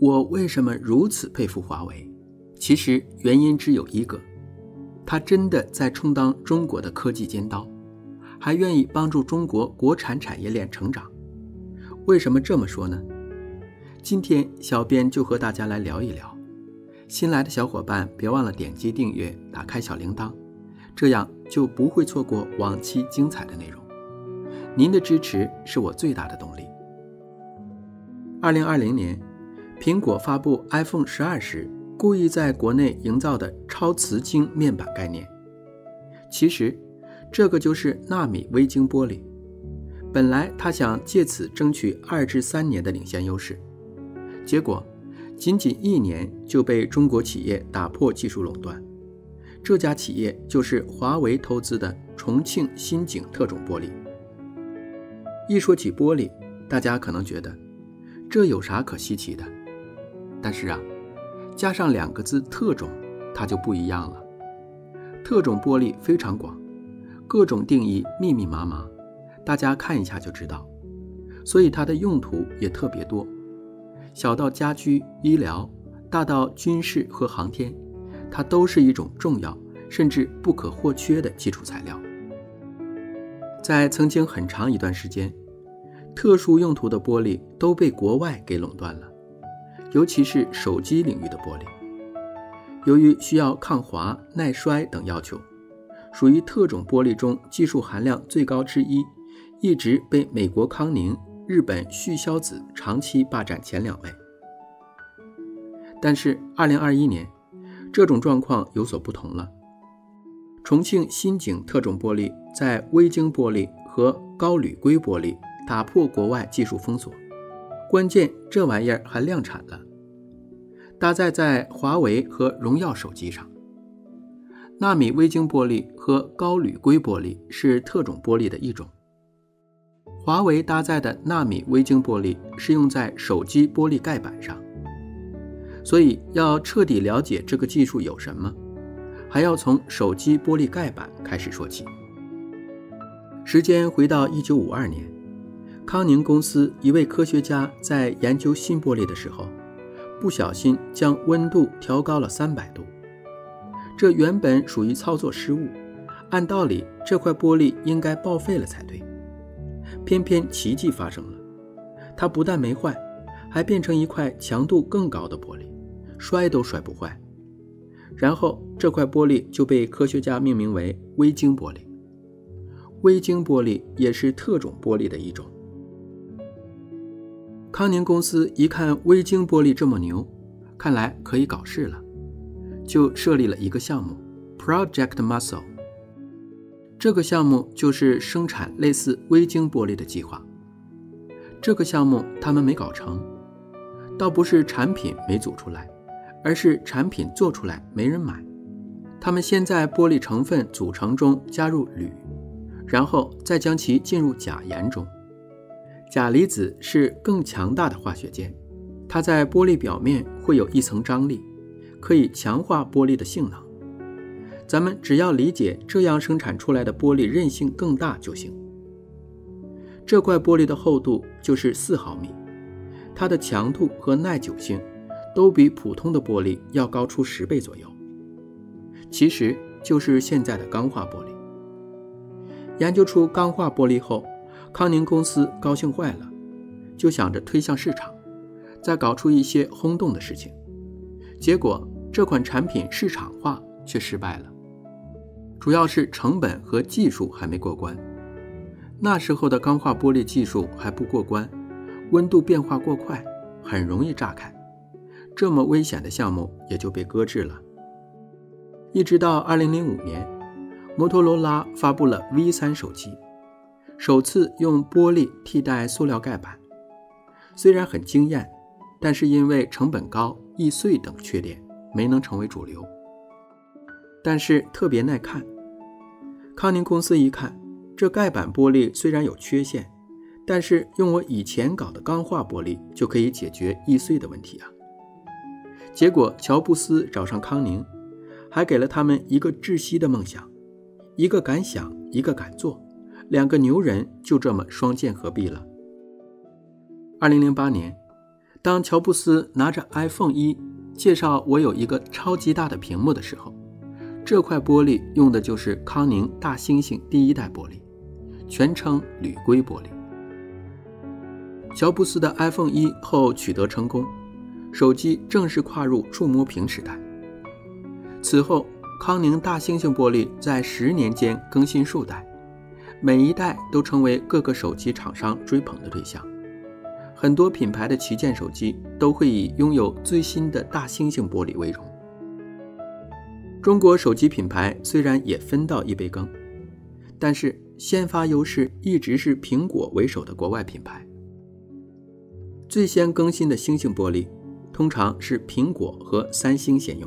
我为什么如此佩服华为？其实原因只有一个，它真的在充当中国的科技尖刀，还愿意帮助中国国产产业链成长。为什么这么说呢？今天小编就和大家来聊一聊。新来的小伙伴别忘了点击订阅，打开小铃铛，这样就不会错过往期精彩的内容。您的支持是我最大的动力。二零二零年，苹果发布 iPhone 十二时，故意在国内营造的超瓷晶面板概念，其实这个就是纳米微晶玻璃。本来他想借此争取二至三年的领先优势，结果仅仅一年就被中国企业打破技术垄断。这家企业就是华为投资的重庆新景特种玻璃。一说起玻璃，大家可能觉得。这有啥可稀奇的？但是啊，加上两个字“特种”，它就不一样了。特种玻璃非常广，各种定义密密麻麻，大家看一下就知道。所以它的用途也特别多，小到家居、医疗，大到军事和航天，它都是一种重要甚至不可或缺的基础材料。在曾经很长一段时间。特殊用途的玻璃都被国外给垄断了，尤其是手机领域的玻璃，由于需要抗滑、耐摔等要求，属于特种玻璃中技术含量最高之一，一直被美国康宁、日本旭硝子长期霸占前两位。但是，二零二一年，这种状况有所不同了。重庆新景特种玻璃在微晶玻璃和高铝硅玻璃。打破国外技术封锁，关键这玩意儿还量产了，搭载在华为和荣耀手机上。纳米微晶玻璃和高铝硅玻璃是特种玻璃的一种。华为搭载的纳米微晶玻璃是用在手机玻璃盖板上，所以要彻底了解这个技术有什么，还要从手机玻璃盖板开始说起。时间回到一九五二年。康宁公司一位科学家在研究新玻璃的时候，不小心将温度调高了三百度。这原本属于操作失误，按道理这块玻璃应该报废了才对。偏偏奇迹发生了，它不但没坏，还变成一块强度更高的玻璃，摔都摔不坏。然后这块玻璃就被科学家命名为微晶玻璃。微晶玻璃也是特种玻璃的一种。康宁公司一看微晶玻璃这么牛，看来可以搞事了，就设立了一个项目，Project Muscle。这个项目就是生产类似微晶玻璃的计划。这个项目他们没搞成，倒不是产品没组出来，而是产品做出来没人买。他们先在玻璃成分组成中加入铝，然后再将其进入钾盐中。钾离子是更强大的化学键，它在玻璃表面会有一层张力，可以强化玻璃的性能。咱们只要理解这样生产出来的玻璃韧性更大就行。这块玻璃的厚度就是四毫米，它的强度和耐久性都比普通的玻璃要高出十倍左右，其实就是现在的钢化玻璃。研究出钢化玻璃后。康宁公司高兴坏了，就想着推向市场，再搞出一些轰动的事情。结果这款产品市场化却失败了，主要是成本和技术还没过关。那时候的钢化玻璃技术还不过关，温度变化过快，很容易炸开。这么危险的项目也就被搁置了。一直到2005年，摩托罗拉发布了 V3 手机。首次用玻璃替代塑料盖板，虽然很惊艳，但是因为成本高、易碎等缺点，没能成为主流。但是特别耐看。康宁公司一看，这盖板玻璃虽然有缺陷，但是用我以前搞的钢化玻璃就可以解决易碎的问题啊。结果乔布斯找上康宁，还给了他们一个窒息的梦想，一个敢想，一个敢做。两个牛人就这么双剑合璧了。二零零八年，当乔布斯拿着 iPhone 一介绍我有一个超级大的屏幕的时候，这块玻璃用的就是康宁大猩猩第一代玻璃，全称铝硅玻璃。乔布斯的 iPhone 一后取得成功，手机正式跨入触摸屏时代。此后，康宁大猩猩玻璃在十年间更新数代，每一代都成为各个手机厂商追捧的对象。很多品牌的旗舰手机都会以拥有最新的大猩猩玻璃为荣。中国手机品牌虽然也分到一杯羹，但是先发优势一直是苹果为首的国外品牌。最先更新的猩猩玻璃，通常是苹果和三星先用。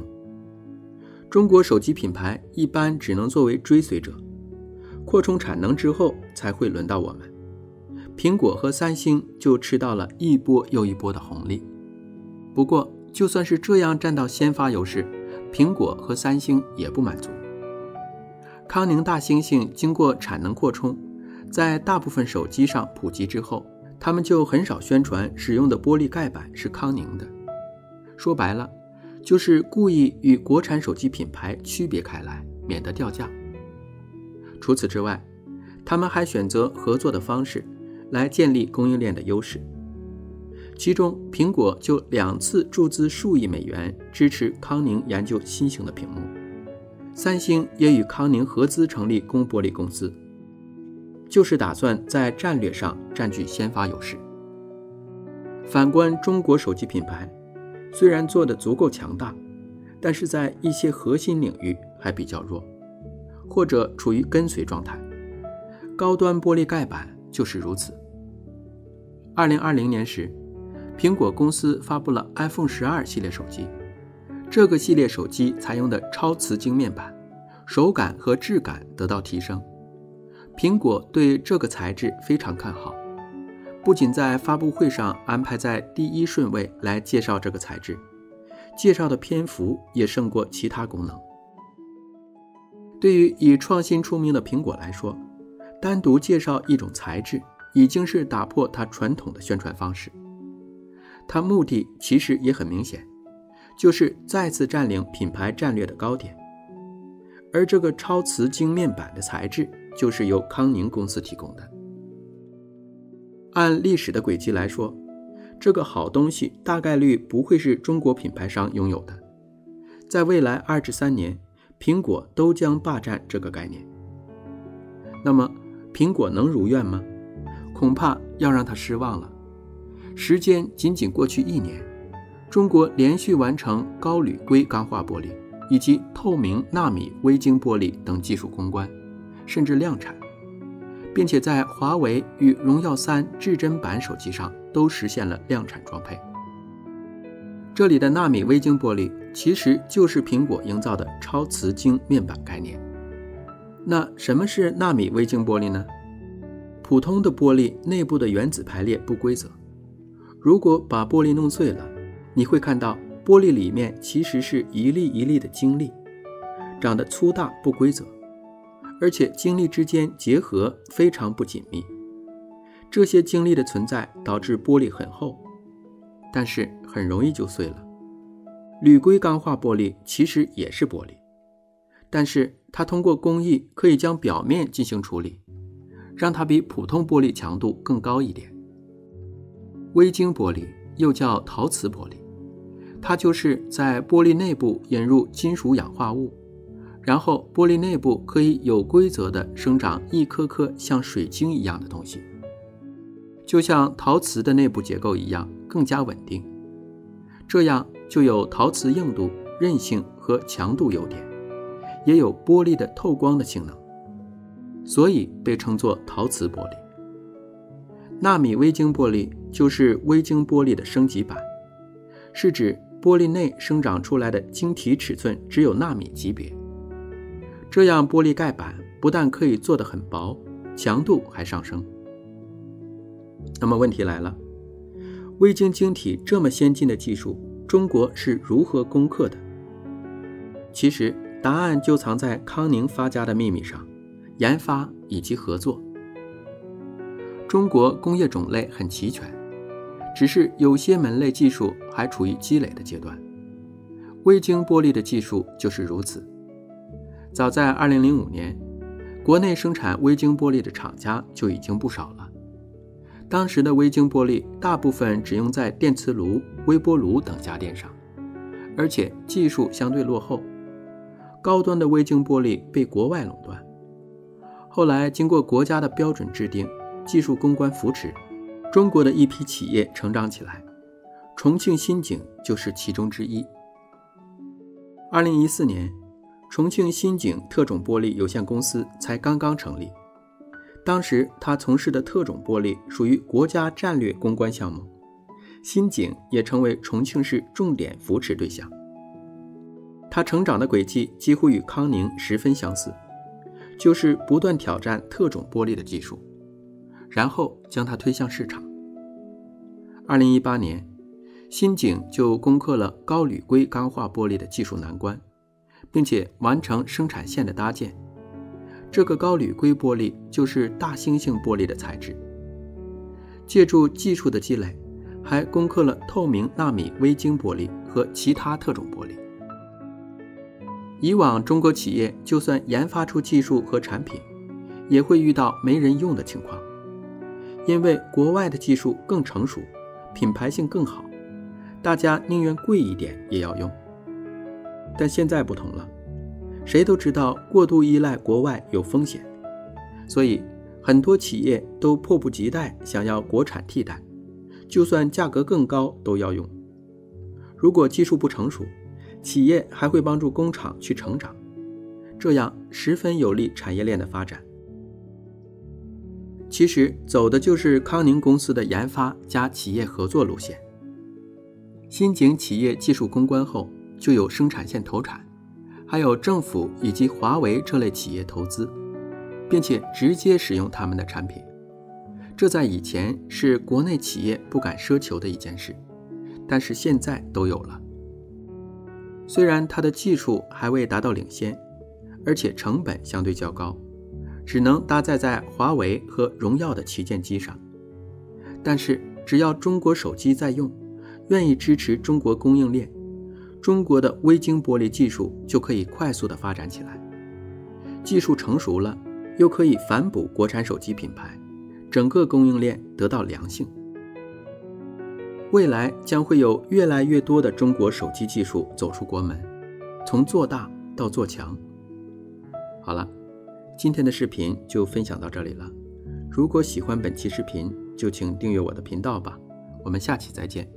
中国手机品牌一般只能作为追随者，扩充产能之后才会轮到我们。苹果和三星就吃到了一波又一波的红利。不过，就算是这样占到先发优势，苹果和三星也不满足。康宁大猩猩经过产能扩充，在大部分手机上普及之后，他们就很少宣传使用的玻璃盖板是康宁的。说白了。就是故意与国产手机品牌区别开来，免得掉价。除此之外，他们还选择合作的方式来建立供应链的优势。其中，苹果就两次注资数亿美元支持康宁研究新型的屏幕，三星也与康宁合资成立公玻璃公司，就是打算在战略上占据先发优势。反观中国手机品牌。虽然做的足够强大，但是在一些核心领域还比较弱，或者处于跟随状态。高端玻璃盖板就是如此。二零二零年时，苹果公司发布了 iPhone 十二系列手机，这个系列手机采用的超瓷晶面板，手感和质感得到提升。苹果对这个材质非常看好。不仅在发布会上安排在第一顺位来介绍这个材质，介绍的篇幅也胜过其他功能。对于以创新出名的苹果来说，单独介绍一种材质已经是打破它传统的宣传方式。它目的其实也很明显，就是再次占领品牌战略的高点。而这个超瓷晶面板的材质就是由康宁公司提供的。按历史的轨迹来说，这个好东西大概率不会是中国品牌商拥有的。在未来二至三年，苹果都将霸占这个概念。那么，苹果能如愿吗？恐怕要让他失望了。时间仅仅过去一年，中国连续完成高铝硅钢化玻璃以及透明纳米微晶玻璃等技术攻关，甚至量产。并且在华为与荣耀三至臻版手机上都实现了量产装配。这里的纳米微晶玻璃其实就是苹果营造的超瓷晶面板概念。那什么是纳米微晶玻璃呢？普通的玻璃内部的原子排列不规则，如果把玻璃弄碎了，你会看到玻璃里面其实是一粒一粒的晶粒，长得粗大不规则。而且晶粒之间结合非常不紧密，这些晶粒的存在导致玻璃很厚，但是很容易就碎了。铝硅钢化玻璃其实也是玻璃，但是它通过工艺可以将表面进行处理，让它比普通玻璃强度更高一点。微晶玻璃又叫陶瓷玻璃，它就是在玻璃内部引入金属氧化物。然后，玻璃内部可以有规则的生长一颗颗像水晶一样的东西，就像陶瓷的内部结构一样，更加稳定。这样就有陶瓷硬度、韧性和强度优点，也有玻璃的透光的性能，所以被称作陶瓷玻璃。纳米微晶玻璃就是微晶玻璃的升级版，是指玻璃内生长出来的晶体尺寸只有纳米级别。这样，玻璃盖板不但可以做得很薄，强度还上升。那么问题来了，微晶晶体这么先进的技术，中国是如何攻克的？其实答案就藏在康宁发家的秘密上：研发以及合作。中国工业种类很齐全，只是有些门类技术还处于积累的阶段。微晶玻璃的技术就是如此。早在2005年，国内生产微晶玻璃的厂家就已经不少了。当时的微晶玻璃大部分只用在电磁炉、微波炉等家电上，而且技术相对落后。高端的微晶玻璃被国外垄断。后来经过国家的标准制定、技术攻关扶持，中国的一批企业成长起来，重庆新景就是其中之一。二零一四年，重庆新景特种玻璃有限公司才刚刚成立。当时他从事的特种玻璃属于国家战略攻关项目，新景也成为重庆市重点扶持对象。他成长的轨迹几乎与康宁十分相似，就是不断挑战特种玻璃的技术，然后将它推向市场。二零一八年。新景就攻克了高铝硅钢化玻璃的技术难关，并且完成生产线的搭建。这个高铝硅玻璃就是大猩猩玻璃的材质。借助技术的积累，还攻克了透明纳米微晶玻璃和其他特种玻璃。以往中国企业就算研发出技术和产品，也会遇到没人用的情况，因为国外的技术更成熟，品牌性更好。大家宁愿贵一点也要用，但现在不同了，谁都知道过度依赖国外有风险，所以很多企业都迫不及待想要国产替代，就算价格更高都要用。如果技术不成熟，企业还会帮助工厂去成长，这样十分有利产业链的发展。其实走的就是康宁公司的研发加企业合作路线。新景企业技术攻关后，就有生产线投产，还有政府以及华为这类企业投资，并且直接使用他们的产品。这在以前是国内企业不敢奢求的一件事，但是现在都有了。虽然它的技术还未达到领先，而且成本相对较高，只能搭载在华为和荣耀的旗舰机上，但是只要中国手机在用。愿意支持中国供应链，中国的微晶玻璃技术就可以快速的发展起来。技术成熟了，又可以反哺国产手机品牌，整个供应链得到良性。未来将会有越来越多的中国手机技术走出国门，从做大到做强。好了，今天的视频就分享到这里了。如果喜欢本期视频，就请订阅我的频道吧。我们下期再见。